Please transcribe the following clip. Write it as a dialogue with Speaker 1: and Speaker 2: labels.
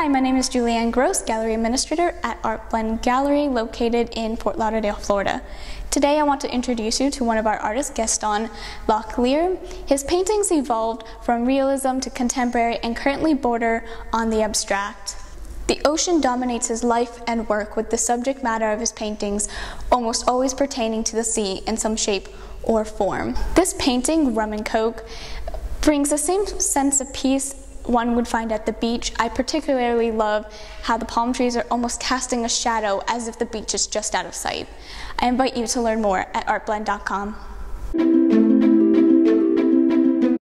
Speaker 1: Hi, my name is Julianne Gross, Gallery Administrator at Artblend Gallery located in Fort Lauderdale, Florida. Today I want to introduce you to one of our artists, Gaston Locklear. His paintings evolved from realism to contemporary and currently border on the abstract. The ocean dominates his life and work with the subject matter of his paintings almost always pertaining to the sea in some shape or form. This painting, Rum and Coke, brings the same sense of peace one would find at the beach. I particularly love how the palm trees are almost casting a shadow as if the beach is just out of sight. I invite you to learn more at artblend.com.